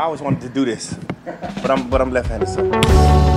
I always wanted to do this, but I'm but I'm left-handed. So.